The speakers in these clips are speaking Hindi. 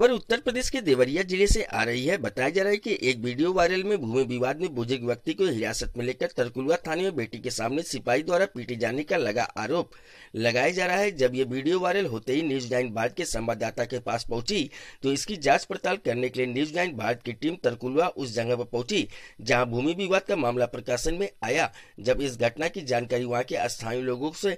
खबर उत्तर प्रदेश के देवरिया ज़िले से आ रही है। बताया जा रहा है कि एक वीडियो वायरल में भूमि विवाद में बुज़ुर्ग व्यक्ति को हिरासत में लेकर तरकुलवा थाने में बेटी के सामने सिपाही द्वारा पीटे जाने का लगा आरोप। लगाया जा रहा है, जब ये वीडियो वायरल होते ही न्यूज़ नाइन भारत के संवाददाता के पास पहुँची तो इसकी जाँच पड़ताल करने के लिए न्यूज़ नाइन भारत की टीम तरकुलवा उस जगह पर पहुँची, जहाँ भूमि विवाद का मामला प्रकाशन में आया। जब इस घटना की जानकारी वहाँ के स्थानीय लोगों से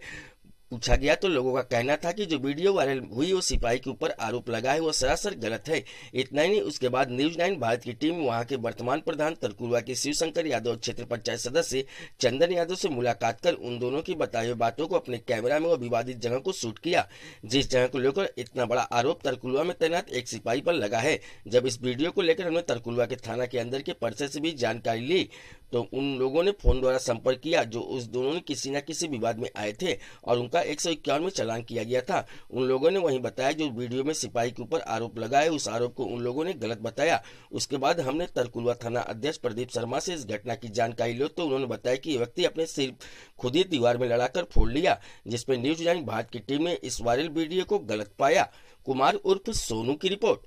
पूछा गया तो लोगों का कहना था कि जो वीडियो वायरल हुई वो सिपाही के ऊपर आरोप लगाए वो सरासर गलत है। इतना ही नहीं, उसके बाद न्यूज़ नाइन भारत की टीम वहाँ के वर्तमान प्रधान तरकुलवा के शिवशंकर यादव क्षेत्र पंचायत सदस्य चंदन यादव से मुलाकात कर उन दोनों की बताई हुई बातों को अपने कैमरा में विवादित जगह को शूट किया, जिस जगह को लेकर इतना बड़ा आरोप तरकुलवा में तैनात एक सिपाही पर लगा है। जब इस वीडियो को लेकर हमने तरकुलवा के थाना के अंदर के परिसर से भी जानकारी ली तो उन लोगों ने फ़ोन द्वारा संपर्क किया, जो उस दोनों ने किसी न किसी विवाद में आए थे और उनका एक सौ इक्यावन में चालान किया गया था। उन लोगों ने वहीं बताया जो वीडियो में सिपाही के ऊपर आरोप लगाए, उस आरोप को उन लोगों ने गलत बताया। उसके बाद हमने तरकुलवा थाना अध्यक्ष प्रदीप शर्मा से इस घटना की जानकारी ली तो उन्होंने बताया कि व्यक्ति अपने सिर खुद ही दीवार में लड़ाकर फोड़ लिया जिसपे न्यूज़ नाइन भारत की टीम ने इस वायरल वीडियो को गलत पाया। कुमार उर्फ़ सोनू की रिपोर्ट।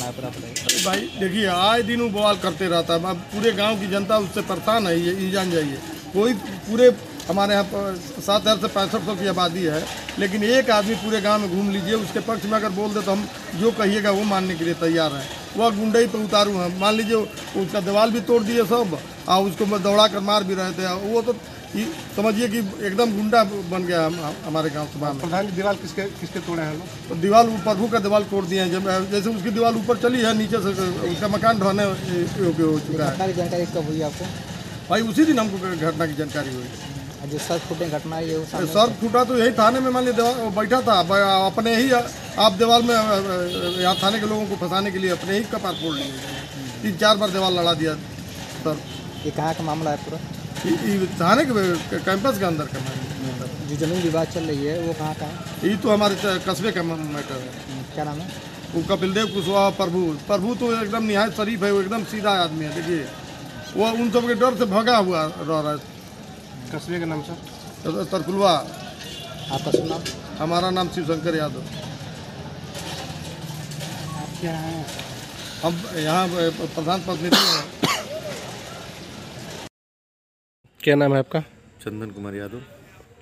अरे भाई, देखिए, आए दिन वो बवाल करते रहता है। पूरे गाँव की जनता उससे परेशान है, ये जान जाइए। कोई पूरे हमारे यहाँ पर सात हज़ार से पैंसठ सौ की आबादी है, लेकिन एक आदमी पूरे गाँव में घूम लीजिए, उसके पक्ष में अगर बोल दे तो हम जो कहिएगा वो मानने के लिए तैयार हैं। वह गुंडई पर उतारू हैं। मान लीजिए, उसका दीवार भी तोड़ दिए सब और उसको दौड़ा कर मार भी रहे थे। वो तो समझिए कि एकदम गुंडा बन गया हम, हमारे गाँव सभा में। प्रधान जी दीवार किसके किसके तोड़े हैं? लोग तो दीवार प्रभु का दीवार तोड़ दिए हैं। जब जैसे उसकी दीवार ऊपर चली है नीचे से उसका मकान ढहने योग्य हो चुका है। घटना की जानकारी कब हुई आपको? भाई उसी दिन हमको घटना की जानकारी हुई। जो सर फूटे घटना ये सर फूटा तो यही थाने में मान लीजिए बैठा था। अपने ही आप दीवार में यहाँ थाने के लोगों को फंसाने के लिए अपने ही कपार फोड़ लिए। तीन चार बार दीवार लड़ा दिया सर। ये कहाँ का मामला है पूरा? थाने के कैंपस के अंदर का जो ज़मीन विवाद चल रही है वो कहाँ का है? ये तो हमारे कस्बे का मैटर है। क्या नाम है? वो कपिल देव कुशवाहा प्रभु। प्रभु तो एकदम निहायत शरीफ है वो एकदम सीधा आदमी है देखिए। वो उन सब के डर से भगा हुआ रह रहा है। कस्बे का नाम सर? तर- तरकुलवा आपका शुभ नाम? हमारा नाम शिवशंकर यादव। आप क्या हैं? हम यहाँ प्रधान प्रतिनिधि हैं। क्या नाम है आपका? चंदन कुमार यादव।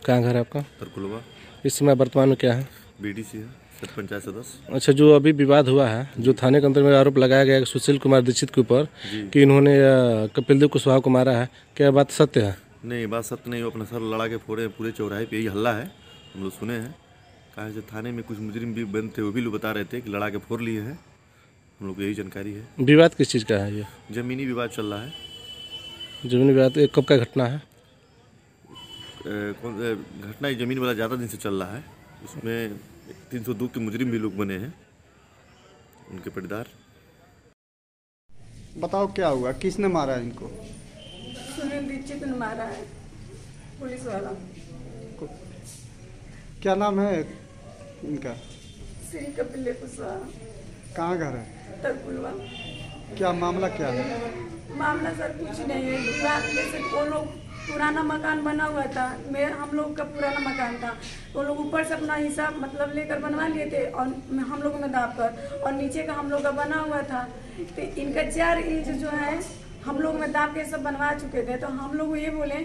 कहाँ घर है आपका? तरकुलवा। इस समय वर्तमान में क्या है? बीडीसी है पंचायत सदस्य। अच्छा जो अभी विवाद हुआ है जो थाने के अंदर में आरोप लगाया गया है सुशील कुमार दीक्षित के ऊपर कि इन्होंने अ, कपिल देव कुशवाहा को मारा है क्या बात सत्य है? नहीं बात सत्य नहीं वो अपना सर लड़ा के फोड़े पूरे चौराहे पे यही हल्ला है हम लोग सुने हैं। कहा से थाने में कुछ मुजरिम भी बंद थे वो भी लोग बता रहे थे कि लड़ा के फोड़ लिए हैं। हम लोग को यही जानकारी है। विवाद किस चीज़ का है ये? जमीनी विवाद चल रहा है। जमीनी विवाद ये कब का घटना है? कौन- घटना ये ज़मीन वाला ज़्यादा दिन से चल रहा है। उसमें तीन सौ दो के मुजरिम भी लोग बने हैं उनके पटदार बताओ क्या हुआ? किसने मारा इनको? सुनील दीक्षित ने मारा है पुलिस वाला। क्या नाम है इनका? श्री कपिल कुशवाहा। कहाँ घर है? क्या मामला क्या है? मामला सर कुछ नहीं है। रात में से वो लोग पुराना मकान बना हुआ था। मेरा, हम लोग का पुराना मकान था। वो लोग ऊपर से अपना हिसाब मतलब लेकर बनवा लिए थे और हम लोग में दाब कर और नीचे का हम लोग का बना हुआ था। तो इनका चार इंच जो है, हम लोग में दाब के सब बनवा चुके थे। तो हम लोग ये बोले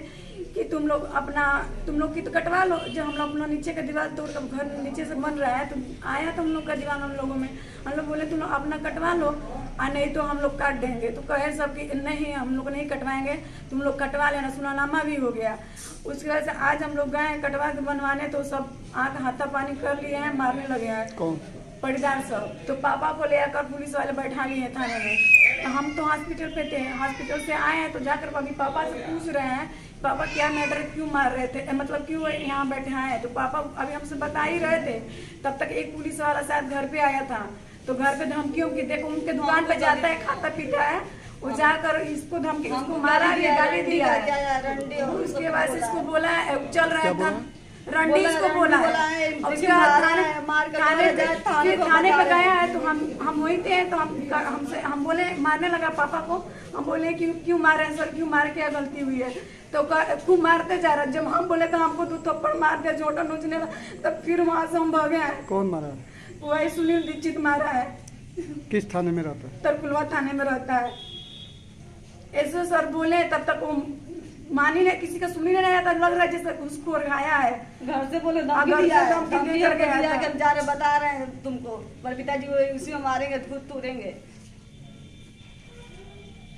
कि तुम लोग अपना, तुम लोग की तो कटवा लो। जो हम लोग अपना नीचे का दीवार तोड़ कर घर नीचे से बन रहा है तो आया तो हम लोग का दीवार हम लोगों में। हम लोग बोले, तुम लोग अपना कटवा लो। और नहीं तो हम लोग काट देंगे। तो कहे सब कि नहीं हम लोग नहीं कटवाएँगे। तुम लोग कटवा लेना सुनानामा भी हो गया। उसकी वजह से आज हम लोग गए कटवा के बनवाने तो सब आग हाथा पानी कर लिए हैं मारने लगे हैं। कौन? परिवार सब। तो पापा को ले आकर पुलिस वाले बैठा लिए हैं थाने में। तो हम तो हॉस्पिटल पे थे। हॉस्पिटल से आए हैं तो जाकर अभी पापा से पूछ रहे हैं पापा क्या मैटर क्यों मार रहे थे? मतलब क्यों यहाँ बैठे हैं? तो पापा अभी हमसे बता ही रहे थे। तब तक एक पुलिस वाला शायद घर पे आया था। तो घर पे धमकियों की देखो उनके दुकान पे जाता है खाता पीता है वो जाकर इसको धमकी इसको मारा भी गाली दिया। है उसके बाद से इसको बोला है, चल रहा था रंडीज को बोला? है। थाने थाने पे थाने पे गया है तो हम हम वही थे तो हम हमसे हम बोले मारने लगा पापा को। हम बोले क्यों क्यों मारे हैं सर? क्यों मारे क्या गलती हुई है? तो क- खूब मारते जा रहा जब हम बोले तो हमको दो थप्पड़ मार दिया झोटा नोचने लगा। तब फिर वहाँ से हम भागे हैं। कौन मारा? वही सुनील दीक्षित मारा है। किस थाने में रहता है? तरकुलवा थाने में रहता है। ऐसे सर बोले तब तक वो मानी ने किसी का सुनी नहीं आया था लग रहा है जैसे घुसखोर आया है। घर से बोले धमकी दिया है धमकी देकर गया दिया था। जा रहे बता रहे हैं तुमको। पर पिताजी वो उसी में मारेंगे खुद तोड़ेंगे।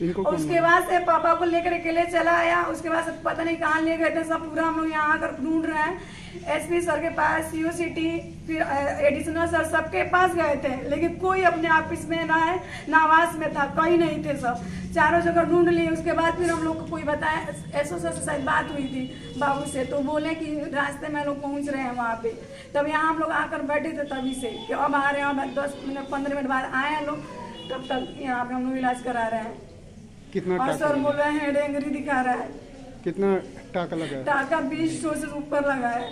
इनको और उसके बाद से पापा को लेकर अकेले चला आया। उसके बाद से पता नहीं कहाँ ले गए थे सब पूरा हम लोग यहाँ आकर ढूंढ रहे हैं। एसपी सर के पास सीओ सिटी फिर एडिशनल सर सबके पास गए थे लेकिन कोई अपने ऑफ़िस में ना है ना आवास में था कहीं नहीं थे सब। चारों जगह ढूंढ लिए उसके बाद फिर हम लोग को कोई बताया एसओ सर से शायद बात हुई थी बाबू से तो बोले कि रास्ते में लोग पहुँच रहे हैं वहाँ पे। तब यहाँ हम लोग आकर बैठे थे तभी से कि अब आ रहे हैं अब दस मिनट पंद्रह मिनट बाद आए हैं लोग तब तक यहाँ पे हम लोग इलाज करा रहे हैं। कितना और सर बोल रहे हैं डेंगरी दिखा रहा है। कितना टाका लगा है? टाका बीस सौ से ऊपर लगा है।